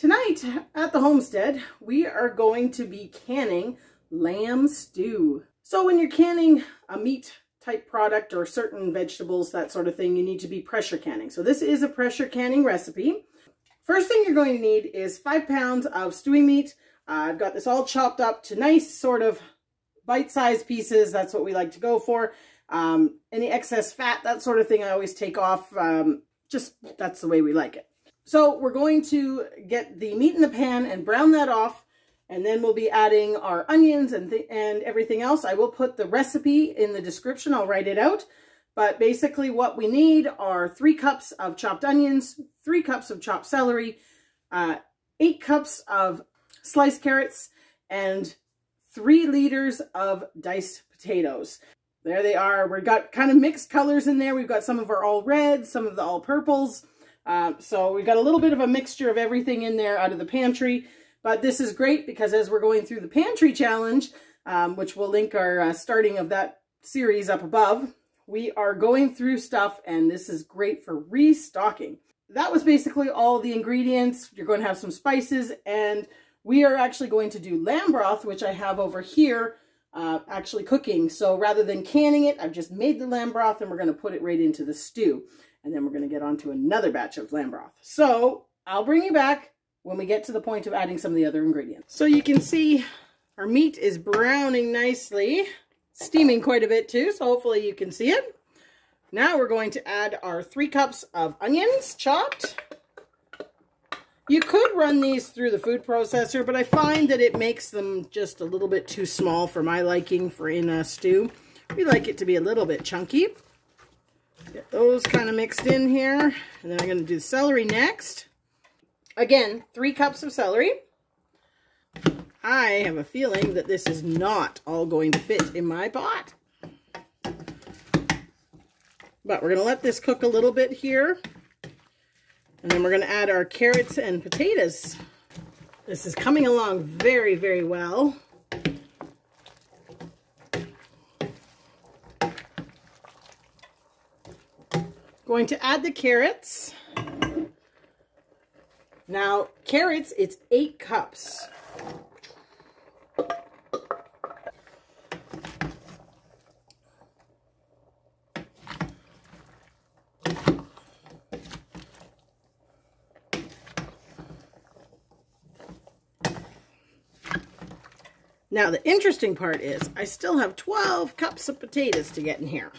Tonight at the homestead, we are going to be canning lamb stew. So when you're canning a meat type product or certain vegetables, that sort of thing, you need to be pressure canning. So this is a pressure canning recipe. First thing you're going to need is five pounds of stewing meat. Uh, I've got this all chopped up to nice sort of bite-sized pieces. That's what we like to go for. Um, any excess fat, that sort of thing, I always take off. Um, just that's the way we like it. So we're going to get the meat in the pan and brown that off. And then we'll be adding our onions and, and everything else. I will put the recipe in the description. I'll write it out. But basically what we need are three cups of chopped onions, three cups of chopped celery, uh, eight cups of sliced carrots, and three liters of diced potatoes. There they are. We've got kind of mixed colors in there. We've got some of our all reds, some of the all purples. Uh, so we've got a little bit of a mixture of everything in there out of the pantry. But this is great because as we're going through the pantry challenge, um, which we'll link our uh, starting of that series up above, we are going through stuff and this is great for restocking. That was basically all the ingredients. You're going to have some spices and we are actually going to do lamb broth, which I have over here uh, actually cooking. So rather than canning it, I've just made the lamb broth and we're going to put it right into the stew. And then we're going to get on to another batch of lamb broth. So I'll bring you back when we get to the point of adding some of the other ingredients. So you can see our meat is browning nicely, steaming quite a bit too, so hopefully you can see it. Now we're going to add our three cups of onions chopped. You could run these through the food processor, but I find that it makes them just a little bit too small for my liking for in a stew. We like it to be a little bit chunky. Get those kind of mixed in here. And then I'm going to do celery next. Again, three cups of celery. I have a feeling that this is not all going to fit in my pot. But we're going to let this cook a little bit here. And then we're going to add our carrots and potatoes. This is coming along very, very well. Going to add the carrots. Now, carrots, it's eight cups. Now, the interesting part is I still have 12 cups of potatoes to get in here.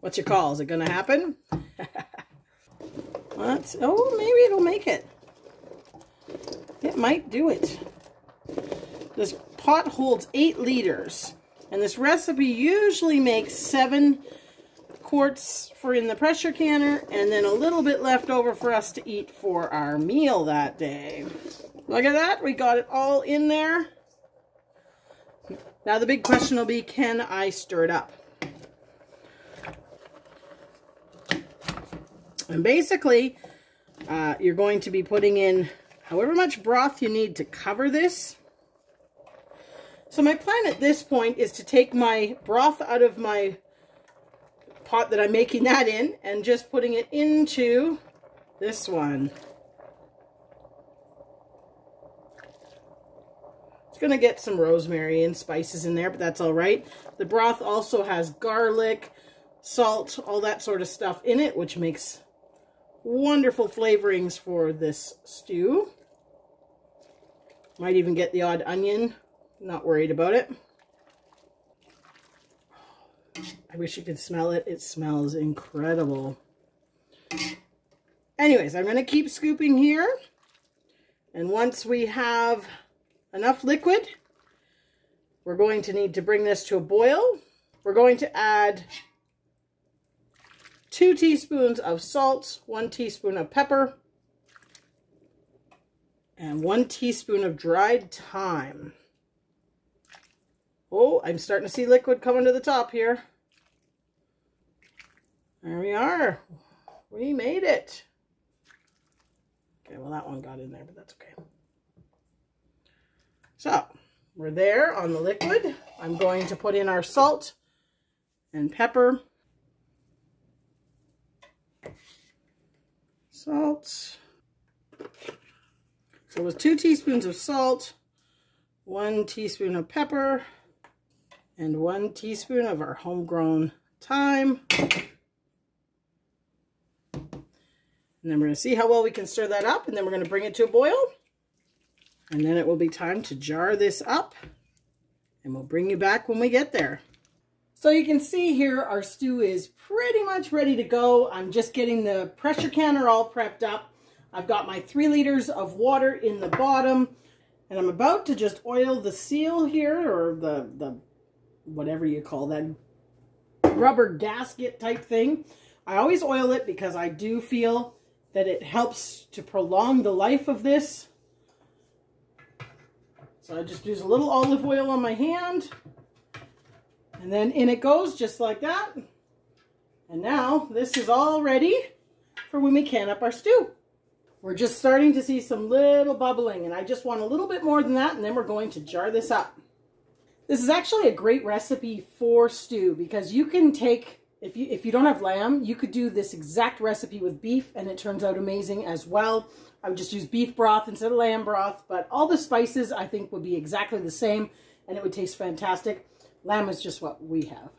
What's your call? Is it going to happen? Let's, oh, maybe it'll make it. It might do it. This pot holds eight liters. And this recipe usually makes seven quarts for in the pressure canner and then a little bit left over for us to eat for our meal that day. Look at that. We got it all in there. Now the big question will be, can I stir it up? And basically, uh, you're going to be putting in however much broth you need to cover this. So my plan at this point is to take my broth out of my pot that I'm making that in and just putting it into this one. It's going to get some rosemary and spices in there, but that's all right. The broth also has garlic, salt, all that sort of stuff in it, which makes wonderful flavorings for this stew. Might even get the odd onion. Not worried about it. I wish you could smell it. It smells incredible. Anyways, I'm going to keep scooping here. And once we have enough liquid, we're going to need to bring this to a boil. We're going to add two teaspoons of salt, one teaspoon of pepper, and one teaspoon of dried thyme. Oh, I'm starting to see liquid coming to the top here. There we are. We made it. Okay, well that one got in there, but that's okay. So, we're there on the liquid. I'm going to put in our salt and pepper Salt. So it was two teaspoons of salt, one teaspoon of pepper, and one teaspoon of our homegrown thyme. And then we're going to see how well we can stir that up, and then we're going to bring it to a boil. And then it will be time to jar this up, and we'll bring you back when we get there. So you can see here our stew is pretty much ready to go. I'm just getting the pressure canner all prepped up. I've got my three liters of water in the bottom, and I'm about to just oil the seal here, or the, the whatever you call that rubber gasket type thing. I always oil it because I do feel that it helps to prolong the life of this. So I just use a little olive oil on my hand. And then in it goes just like that. And now this is all ready for when we can up our stew. We're just starting to see some little bubbling and I just want a little bit more than that and then we're going to jar this up. This is actually a great recipe for stew because you can take if you, if you don't have lamb, you could do this exact recipe with beef and it turns out amazing as well. I would just use beef broth instead of lamb broth, but all the spices I think would be exactly the same and it would taste fantastic. Lamb is just what we have.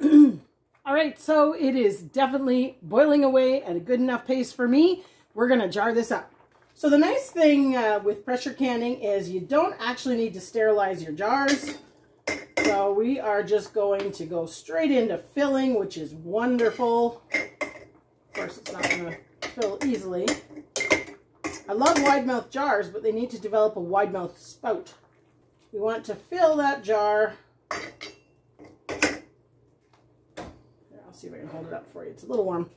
all right, so it is definitely boiling away at a good enough pace for me. We're going to jar this up. So the nice thing uh, with pressure canning is you don't actually need to sterilize your jars. So we are just going to go straight into filling, which is wonderful. Of course, it's not to fill easily. I love wide mouth jars, but they need to develop a wide mouth spout. We want to fill that jar. Here, I'll see if I can hold it up for you. It's a little warm.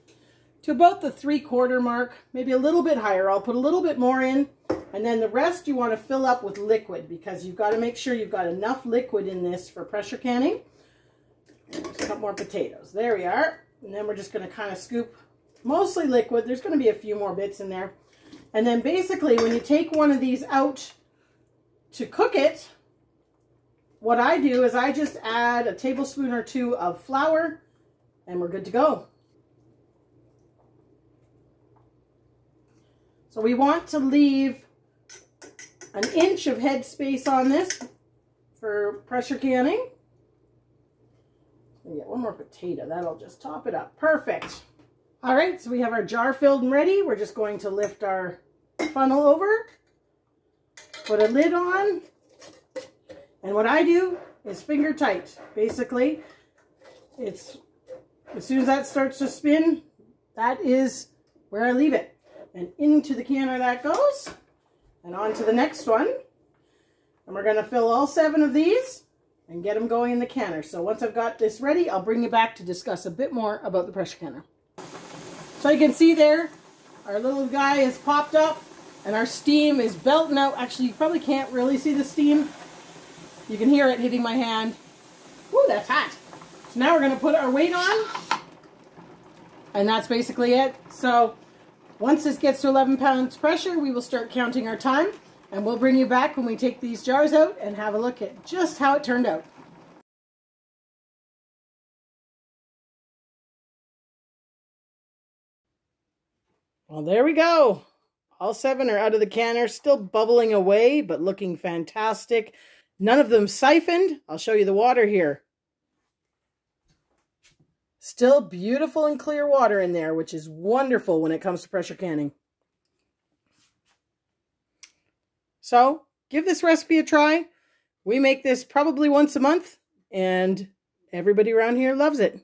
To about the three quarter mark, maybe a little bit higher. I'll put a little bit more in. And then the rest you want to fill up with liquid because you've got to make sure you've got enough liquid in this for pressure canning. Just a couple more potatoes. There we are. And then we're just going to kind of scoop mostly liquid. There's going to be a few more bits in there. And then basically when you take one of these out to cook it, what I do is I just add a tablespoon or two of flour and we're good to go. So we want to leave an inch of head space on this for pressure canning. get one more potato. That'll just top it up. Perfect. All right, so we have our jar filled and ready. We're just going to lift our funnel over, put a lid on, and what I do is finger tight. Basically, it's as soon as that starts to spin, that is where I leave it. And into the canner that goes and on to the next one. And we're going to fill all seven of these and get them going in the canner. So once I've got this ready, I'll bring you back to discuss a bit more about the pressure canner. So you can see there, our little guy has popped up and our steam is belting out. Actually, you probably can't really see the steam. You can hear it hitting my hand. Ooh, that's hot. So now we're going to put our weight on. And that's basically it. So once this gets to 11 pounds pressure, we will start counting our time and we'll bring you back when we take these jars out and have a look at just how it turned out. Well, there we go. All seven are out of the canner, still bubbling away, but looking fantastic. None of them siphoned. I'll show you the water here. Still beautiful and clear water in there, which is wonderful when it comes to pressure canning. So give this recipe a try. We make this probably once a month and everybody around here loves it.